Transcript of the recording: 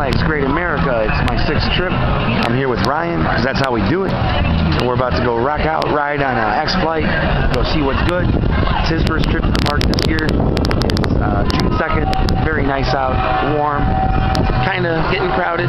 Flags Great America. It's my sixth trip. I'm here with Ryan because that's how we do it. We're about to go rock out, ride on an X Flight, go see what's good. It's his first trip to the park this year. It's uh, June 2nd. Very nice out, warm, kind of getting crowded.